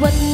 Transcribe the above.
what